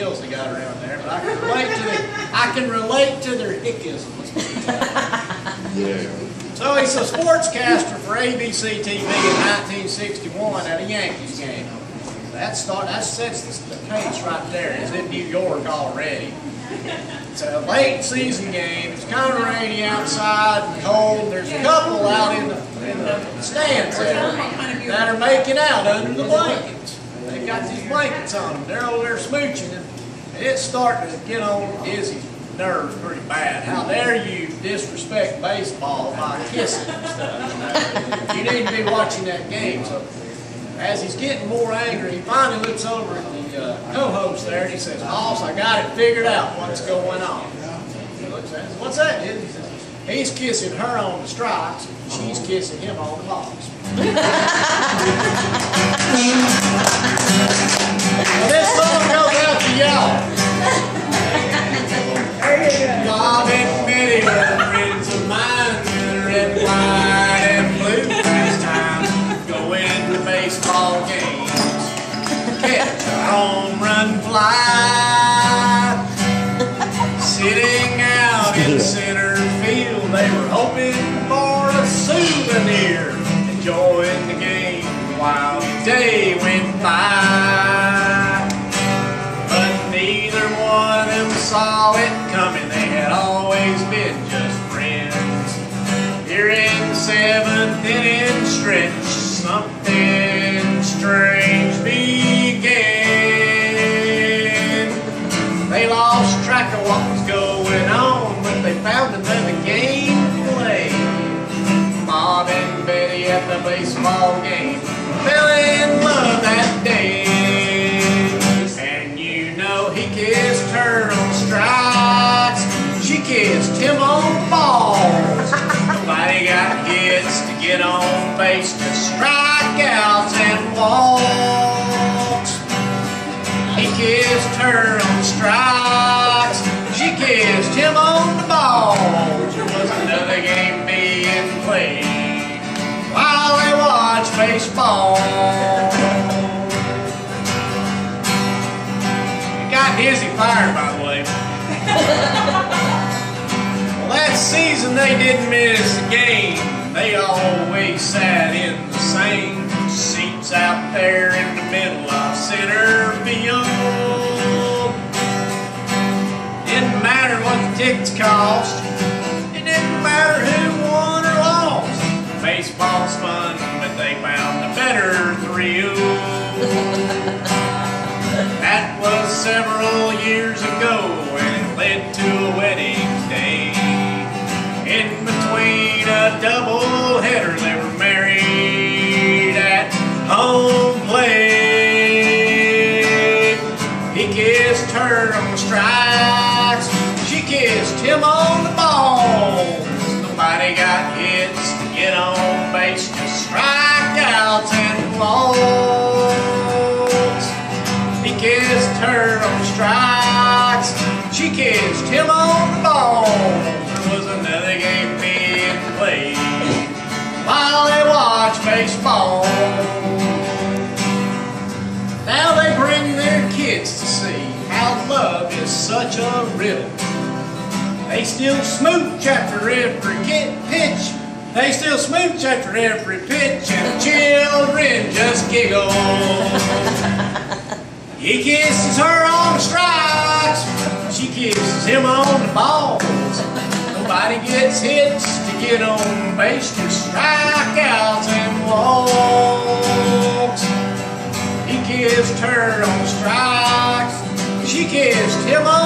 hills they got around there, but I can relate to the, I can relate to their hickisms. yeah. So he's a sportscaster for ABC TV in 1961 at a Yankees game. That start, that sets the the pace right there. It's in New York already. It's a late season game. It's kind of rainy outside and cold. There's a couple out in the, in the stands there that are making out under the blankets. They got these blankets on them. They're over there smooching and it's starting to get on Dizzy's nerves pretty bad. How dare you disrespect baseball by kissing and stuff? You, need to be watching that game. So as he's getting more angry, he finally looks over at the uh, co-host there and he says, Boss, I got it figured out what's going on. He looks at him, what's that? He says, he's kissing her on the strikes, she's kissing him on the balls. This song goes out to y'all. Bob and Betty were friends of mine, red, white, and blue. Time going to baseball games, catch a home run fly. Sitting out in center field, they were hoping for a souvenir, enjoying the game while the day went by. Been just friends. Here in the seventh inning stretch, something strange began. They lost track of what was going on, but they found another game to play. Bob and Betty at the baseball game fell in love that day. And you know he kissed her on strikes, kissed him on balls. Nobody got hits to get on base, just strikeouts and walks. He kissed her on strikes, she kissed him on the balls. There was another game being played while they watched baseball. They didn't miss a game. They always sat in the same seats out there in the middle of center field. Didn't matter what the tickets cost. It didn't matter who won or lost. Baseball's fun, but they found a better thrill. That was several years ago, and it led to a wedding day. Home plate. He kissed her on the strikes, she kissed him on the balls. Nobody got hits to get on base, just strikeouts and walks. He kissed her on strikes, she kissed him on the balls. There was another game being played while they watched baseball. To see how love is such a riddle. They still smooch after every pitch. They still smooch after every pitch, and children just giggle. He kisses her on the strikes, she kisses him on the balls. Nobody gets hits to get on base, just strikeouts and walks. He kissed her kissed him